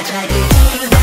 I try to